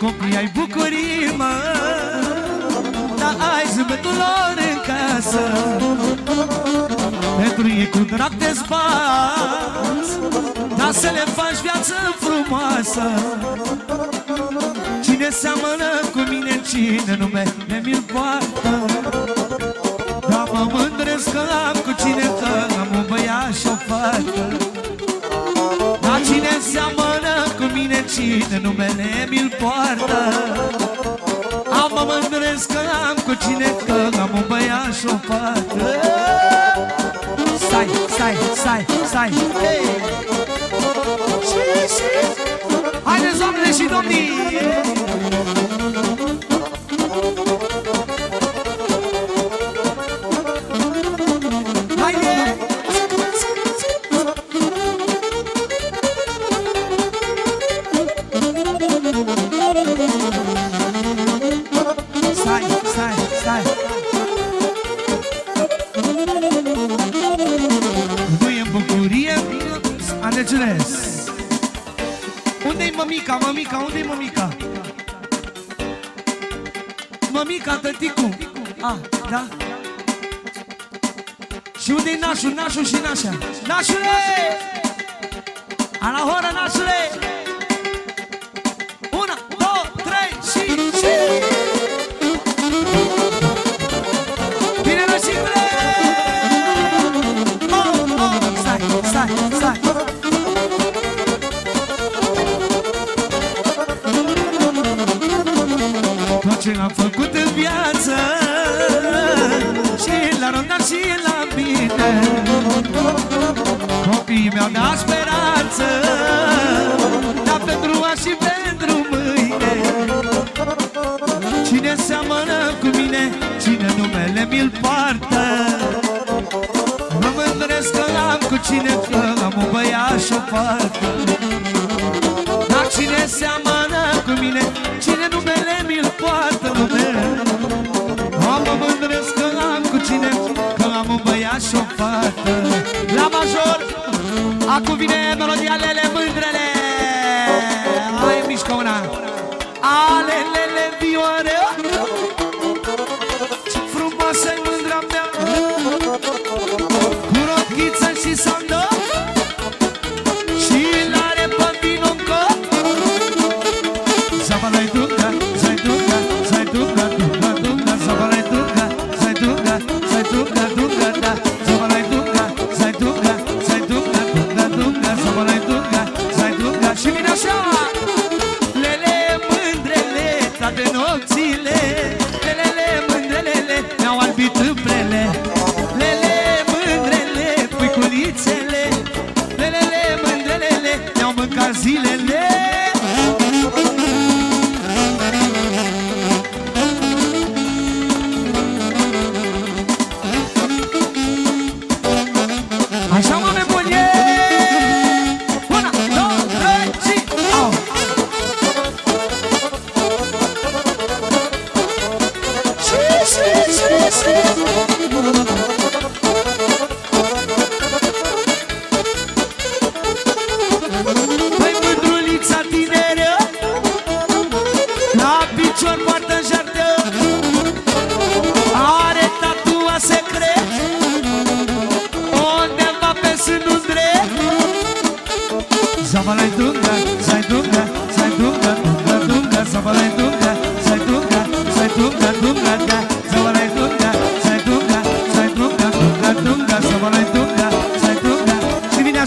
copii, ai bucurii, mă. Dar ai zâmbetul lor în casă. Pentru ei cu drag te zbați Dar să le faci viață frumoasă. Cine seamănă cu mine, cine nume mi-l poartă. Dar mă mândresc că am cu cine că am un băiat și o fată. Dar cine seamănă cu mine, cine numele mi-l poartă Am mă mândresc că am cu cine că am un băiat și o fată Stai, stai, stai, stai hey! Haideți, doamne și domnii! Mămica, mămica, unde-i mămica? Mămica, tăticu Ah, da? Și unde-i nașul, nașul și nașa? Nașule! Alahora, nașule! ce cu cine că am un băiat și o fată Dar cine seamănă cu mine, cine numele mi-l poartă cine Că am un băiat și o fată La major Acum vine melodia Lele Mândrele. Hai mișcă una. Alelele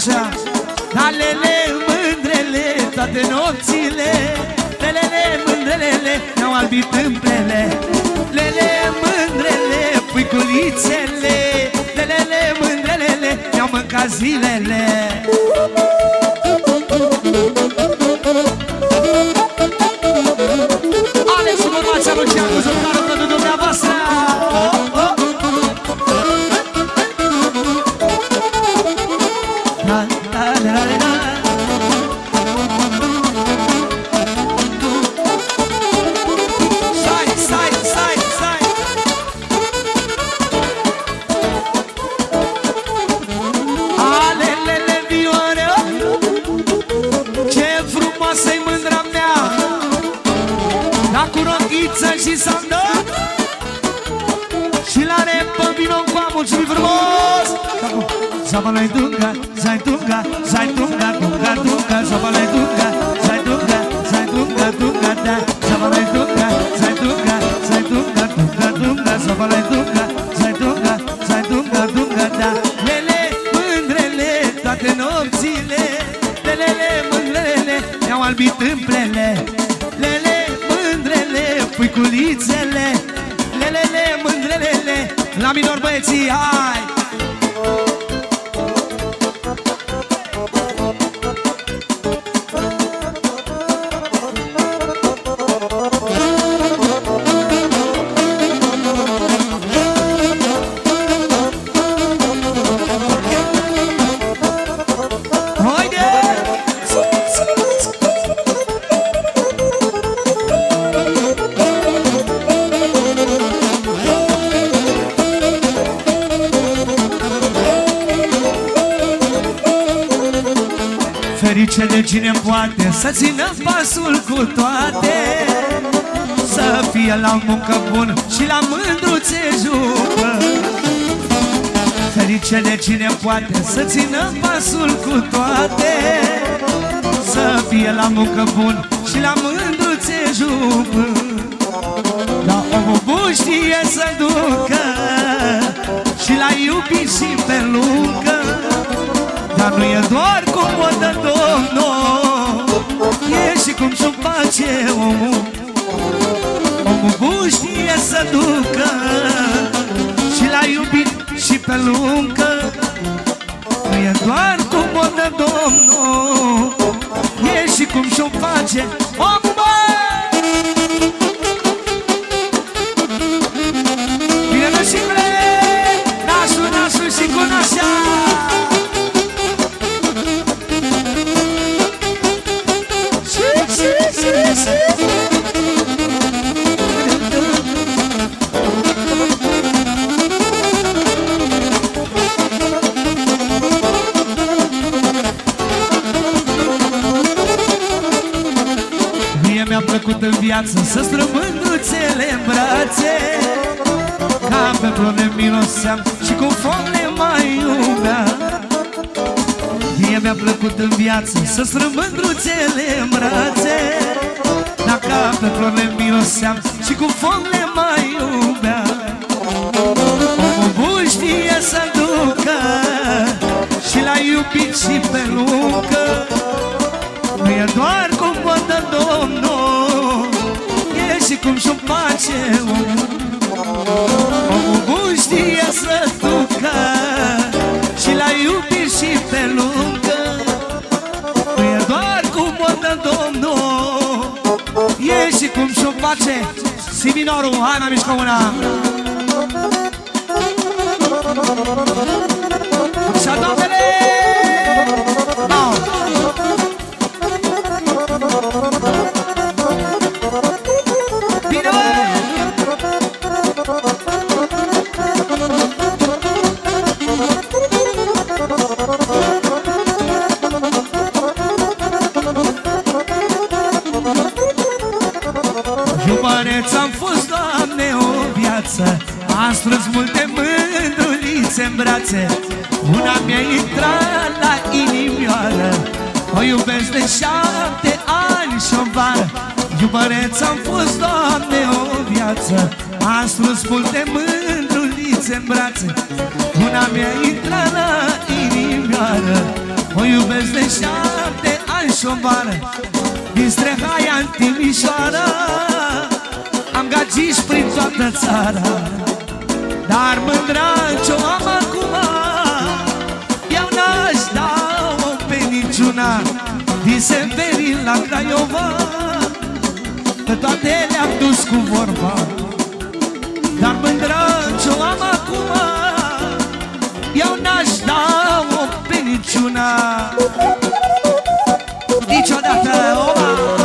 așa. Dalele mândrele, toate nopțile Lelele mândrele, ne-au albit în plele Lele mândrele, pui culițele Lelele mândrele, ne-au mâncat zilele. Ghiță și Sandă. Și la repă vino cu mulțumim frumos. Zabalai dunga, zai dunga, zai dunga, dunga, dunga. Zabalai dunga, zai dunga, zai dunga, dunga, da. Zabalai dunga, zai dunga, zai dunga, dunga, dunga. Zabalai dunga, Ferice de cine poate să țină pasul cu toate. Să fie la muncă bun și la mândruțe jupă Ferice de cine poate să țină pasul cu toate. Să fie la muncă bun și la mândruțe jupă La omul bun știe să ducă Și la iubit și pe luncă dar nu e doar cum o dă Domnul E și cum și-o face omul. Omul bun știe să ducă Și l-a iubit și pe luncă Nu e doar cum o dă Domnul E și cum și-o face omul viață să strâng mândruțele în brațe. Ca pe plone miroseam și cu foc le mai iubeam Mie mi-a plăcut în viață să strâng mândruțele în brațe. Dacă pe plone miroseam și cu foc le mai iubeam Omul bun știe să ducă și l-a iubit și face Si minorul, hai mai mișcă una Așa, doamnele! Viață Am strâns multe mândrulițe în brațe. Una mi-a intrat la inimioară. O iubesc de șapte ani și-o vară. Iubăreț am fost, Doamne, o viață. Am strâns multe mândrulițe în brațe. Una mi-a intrat la inimioară. O iubesc de șapte ani și-o vară. Din Strehaia în Timișoara Am gagiși prin toată țara. Dar mândra ce-o am acum Eu n-aș da-o pe niciuna Din Severin la Craiova. Pe toate le-am dus cu vorba Dar mândra ce-o am acum Eu n-aș da-o pe niciuna. Niciodată, oba!